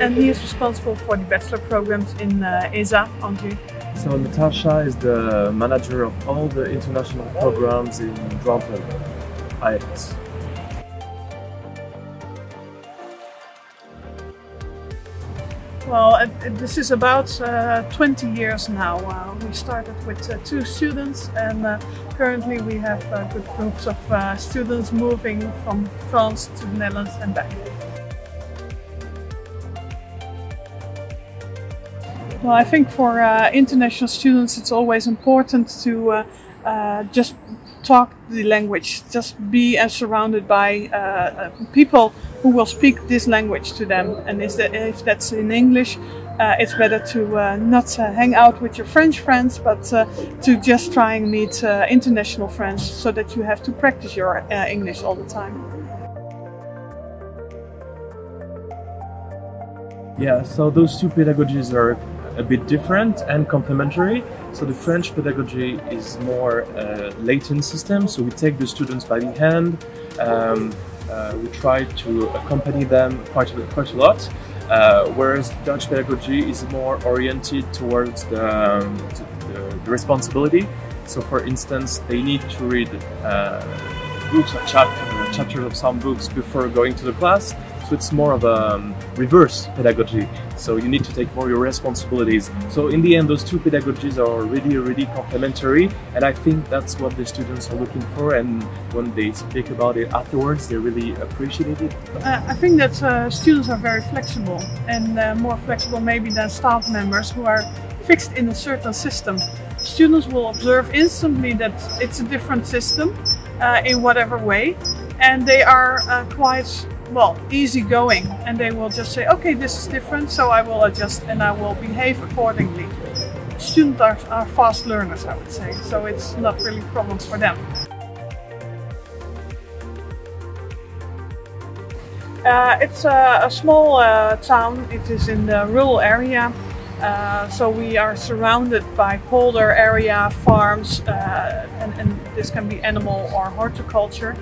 And he is responsible for the bachelor programs in uh, ESA Angers. So Natasja is the manager of all the international programs in Dronten, IELTS. Well, uh, this is about uh, 20 years now. Uh, we started with uh, two students and uh, currently we have uh, good groups of students moving from France to the Netherlands and back. Well, I think for international students it's always important to just talk the language, just be surrounded by people who will speak this language to them. And that, if that's in English, uh, it's better to uh, not uh, hang out with your French friends, but uh, to just try and meet uh, international friends so that you have to practice your uh, English all the time. Yeah, so those two pedagogies are a bit different and complementary. So the French pedagogy is more a latent system, so we take the students by the hand, um, uh, we try to accompany them quite a, quite a lot. Uh, whereas Dutch pedagogy is more oriented towards the, um, the, the, responsibility. So, for instance, they need to read uh, books or chapter, chapters of some books before going to the class. So it's more of a um, reverse pedagogy. So you need to take more your responsibilities. So in the end, those two pedagogies are really, really complementary. And I think that's what the students are looking for. And when they speak about it afterwards, they really appreciate it. Uh, I think that uh, students are very flexible and uh, more flexible maybe than staff members who are fixed in a certain system. Students will observe instantly that it's a different system uh, in whatever way. And they are uh, quite well, easygoing and they will just say, okay, this is different, so I will adjust and I will behave accordingly. Students are, are fast learners, I would say, so it's not really problems for them. Uh, it's a, a small uh, town, it is in the rural area, uh, so we are surrounded by polder area, farms, uh, and, and this can be animal or horticulture.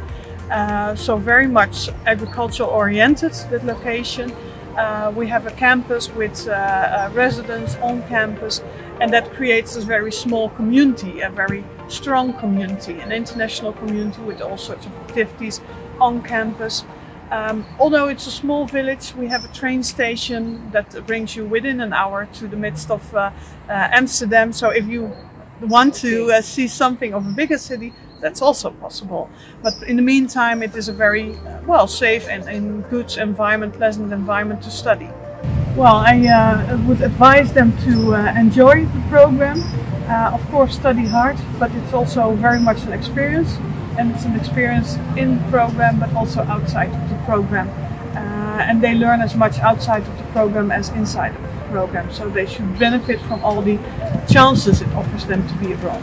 Uh, so very much agricultural oriented, that location. Uh, we have a campus with uh, residents on campus and that creates a very small community, a very strong community, an international community with all sorts of activities on campus. Um, although it's a small village, we have a train station that brings you within an hour to the midst of uh, uh, Amsterdam. So if you want to see something of a bigger city, that's also possible. But in the meantime, it is a very uh, well safe and, and good environment, pleasant environment to study. Well, I uh, would advise them to uh, enjoy the program. Uh, of course, study hard, but it's also very much an experience, and it's an experience in the program, but also outside of the program. Uh, and they learn as much outside of the program as inside of the program, so they should benefit from all the chances it offers them to be abroad.